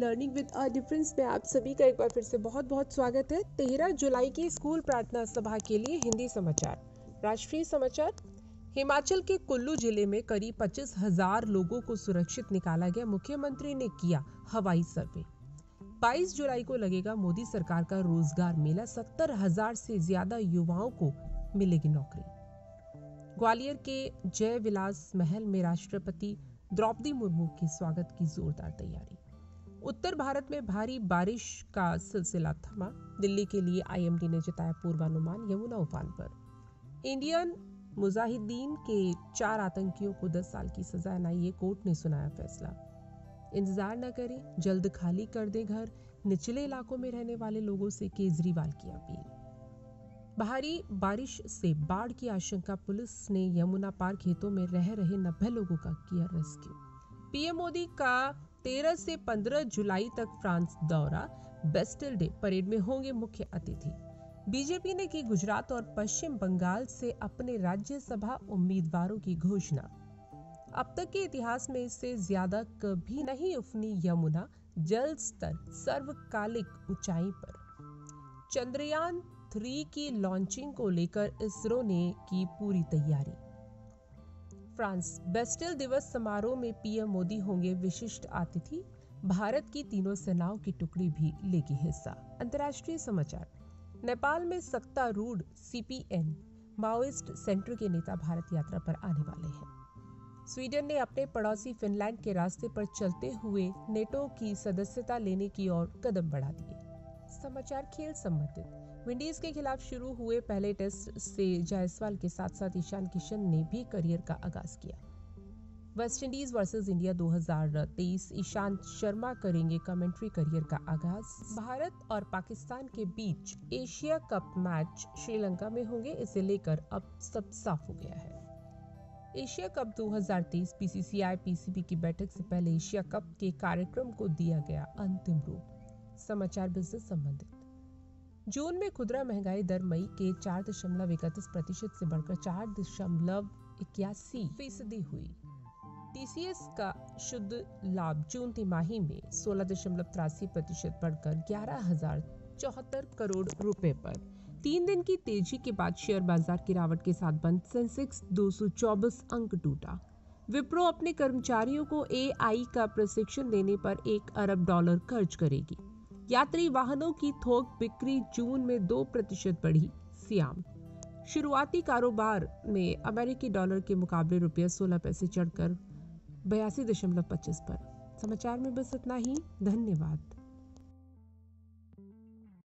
Learning with a difference में आप सभी का एक बार फिर से बहुत बहुत स्वागत है। तेरह जुलाई की स्कूल प्रार्थना सभा के लिए हिंदी समाचार। राष्ट्रीय समाचार, हिमाचल के कुल्लू ज़िले में करीब पच्चीस हज़ार लोगों को सुरक्षित निकाला गया, मुख्यमंत्री ने किया हवाई सर्वे। 22 जुलाई को लगेगा मोदी सरकार का रोज़गार मेला, सत्तर हज़ार से ज़्यादा युवाओं को मिलेगी नौकरी। ग्वालियर के जय विलास महल में राष्ट्रपति द्रौपदी मुर्मू के स्वागत की जोरदार तैयारी। उत्तर भारत में भारी बारिश का सिलसिला थमा। दिल्ली के लिए आईएमडी ने जताया पूर्वानुमान यमुना उफान पर। इंडियन मुजाहिदीन के चार आतंकियों को 10 साल की सजा, एनआईए कोर्ट ने सुनाया फैसला। इंतज़ार न करें, जल्द खाली कर दे घर। निचले इलाकों में रहने वाले लोगों से केजरीवाल की अपील। भारी बारिश से बाढ़ की आशंका, पुलिस ने यमुना पार खेतों में रह रहे नब्बे लोगों का किया रेस्क्यू। पीएम मोदी का 13 से 15 जुलाई तक फ्रांस दौरा, बेस्टल डे परेड में होंगे मुख्य अतिथि। बीजेपी ने की गुजरात और पश्चिम बंगाल से अपने राज्यसभा उम्मीदवारों की घोषणा। अब तक के इतिहास में इससे ज़्यादा कभी नहीं उफनी यमुना, जल स्तर, सर्वकालिक ऊंचाई पर। चंद्रयान थ्री की लॉन्चिंग को लेकर इसरो ने की पूरी तैयारी। फ्रांस बेस्टल दिवस समारोह में पीएम मोदी होंगे विशिष्ट अतिथि। भारत की तीनों सेनाओं की टुकड़ी भी लेगी हिस्सा। अंतर्राष्ट्रीय समाचार। नेपाल में सत्तारूढ़ सीपीएन माओइस्ट सेंटर के नेता भारत यात्रा पर आने वाले हैं। स्वीडन ने अपने पड़ोसी फिनलैंड के रास्ते पर चलते हुए नेटो की सदस्यता लेने की ओर कदम बढ़ा दिए। समाचार खेल संबंधित। विंडीज के खिलाफ शुरू हुए पहले टेस्ट से जायसवाल के साथ साथ ईशान किशन ने भी करियर का आगाज़ किया। West Indies versus India 2023 Ishant Sharma करेंगे कमेंट्री करियर का आगाज़। भारत और पाकिस्तान के बीच एशिया कप मैच श्रीलंका में होंगे, इसे लेकर अब सब साफ़ हो गया है। एशिया कप 2023 बीसीसीआई पीसीबी की बैठक से पहले एशिया कप के कार्यक्रम को दिया गया अंतिम रूप। समाचार बिज़नेस संबंधित। जून में खुदरा महँगाई दर मई के चार दशमलव इकतीस प्रतिशत से बढ़कर चार दशमलव इक्यासी फ़ीसदी हुई। टीसीएस का शुद्ध लाभ जून तिमाही में सोलह दशमलव तिरासी प्रतिशत बढ़कर ग्यारह हज़ार चौहत्तर करोड़ रुपए पर। तीन दिन की तेज़ी के बाद शेयर बाज़ार गिरावट के साथ बंद, सेंसेक्स 224 अंक टूटा। विप्रो अपने कर्मचारियों को एआई का प्रशिक्षण देने पर एक अरब डॉलर खर्च करेगी। यात्री वाहनों की थोक बिक्री जून में दो प्रतिशत बढ़ी, सियाम। शुरुआती कारोबार में अमेरिकी डॉलर के मुकाबले रुपया सोलह पैसे चढ़कर बयासी दशमलव पच्चीस पर। समाचार में बस इतना ही, धन्यवाद।